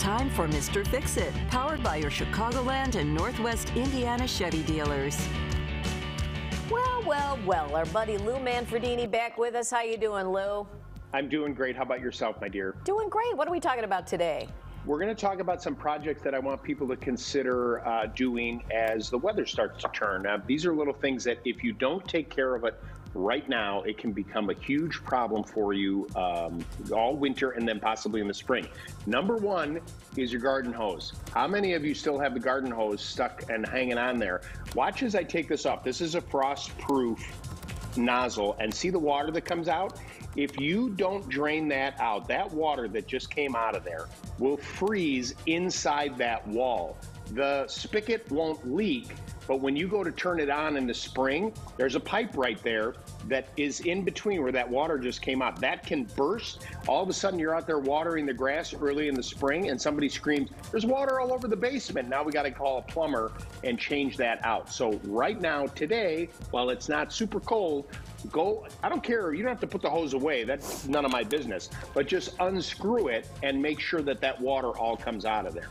time for Mr. Fix It, powered by your Chicagoland and Northwest Indiana Chevy dealers. Well, well, well, our buddy Lou Manfredini back with us. How you doing, Lou? I'm doing great. How about yourself, my dear? Doing great. What are we talking about today? We're going to talk about some projects that I want people to consider uh, doing as the weather starts to turn. Uh, these are little things that if you don't take care of it right now, it can become a huge problem for you um, all winter and then possibly in the spring. Number one is your garden hose. How many of you still have the garden hose stuck and hanging on there? Watch as I take this off. This is a frost proof nozzle and see the water that comes out? If you don't drain that out, that water that just came out of there will freeze inside that wall. The spigot won't leak, but when you go to turn it on in the spring, there's a pipe right there that is in between where that water just came out. That can burst. All of a sudden, you're out there watering the grass early in the spring, and somebody screams, There's water all over the basement. Now we got to call a plumber and change that out. So, right now, today, while it's not super cold, go. I don't care. You don't have to put the hose away. That's none of my business. But just unscrew it and make sure that that water all comes out of there.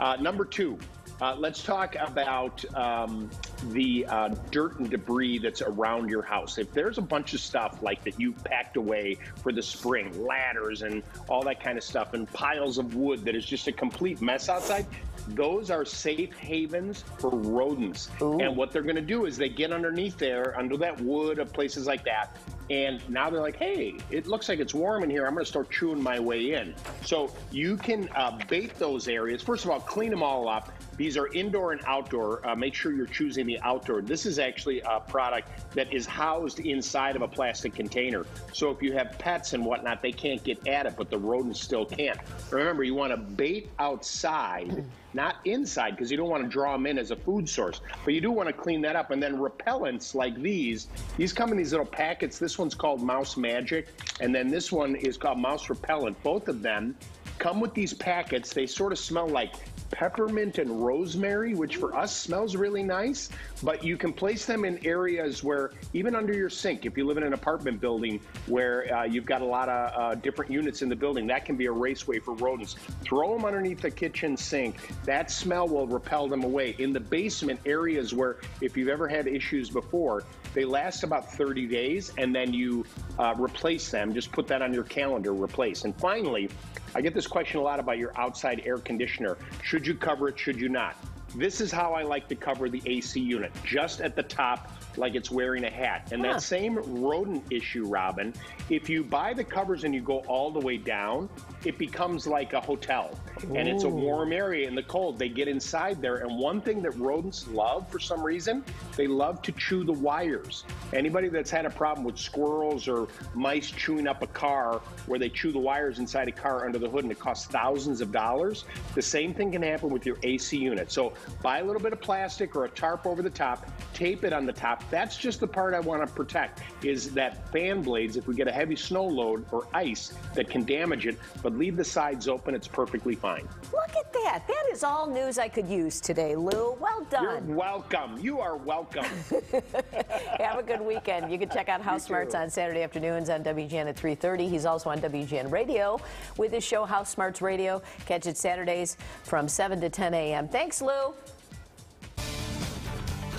Uh, number two, uh, let's talk about um, the uh, dirt and debris that's around your house. If there's a bunch of stuff like that you packed away for the spring, ladders and all that kind of stuff, and piles of wood that is just a complete mess outside, those are safe havens for rodents. Ooh. And what they're going to do is they get underneath there, under that wood, of places like that, and now they're like, hey, it looks like it's warm in here. I'm going to start chewing my way in. So you can uh, bait those areas. First of all, clean them all up. These are indoor and outdoor. Uh, make sure you're choosing the outdoor. This is actually a product that is housed inside of a plastic container. So if you have pets and whatnot, they can't get at it, but the rodents still can't. Remember, you want to bait outside not inside because you don't want to draw them in as a food source. But you do want to clean that up. And then repellents like these, these come in these little packets. This one's called Mouse Magic, and then this one is called Mouse Repellent. Both of them come with these packets. They sort of smell like peppermint and rosemary, which for us smells really nice, but you can place them in areas where, even under your sink, if you live in an apartment building where uh, you've got a lot of uh, different units in the building, that can be a raceway for rodents. Throw them underneath the kitchen sink. That smell will repel them away. In the basement, areas where, if you've ever had issues before, they last about 30 days and then you uh, replace them. Just put that on your calendar, replace. And finally, I get this question a lot about your outside air conditioner. Should you cover it? Should you not? This is how I like to cover the AC unit, just at the top like it's wearing a hat. And huh. that ah. same rodent issue, Robin, if you buy the covers and you go all the way down, it becomes like a hotel. Ooh. And it's a warm area in the cold. They get inside there. And one thing that rodents love for some reason, they love to chew the wires. Anybody that's had a problem with squirrels or mice chewing up a car where they chew the wires inside a car under the hood and it costs thousands of dollars, the same thing can happen with your AC unit. So buy a little bit of plastic or a tarp over the top, tape it on the top, that's just the part I want to protect is that fan blades if we get a heavy snow load or ice that can damage it, but leave the sides open, it's perfectly fine. Look at that. That is all news I could use today, Lou. Well done. You're welcome. You are welcome. Have a good weekend. You can check out House Smarts on Saturday afternoons on WGN at 3.30. He's also on WGN Radio with his show House Smarts Radio. Catch it Saturdays from 7 to 10 a.m. Thanks, Lou.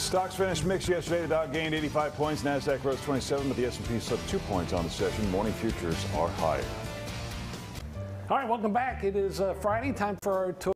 Stocks finished mixed yesterday. The Dow gained 85 points. Nasdaq rose 27, but the S&P slipped two points on the session. Morning futures are higher. All right, welcome back. It is uh, Friday. Time for our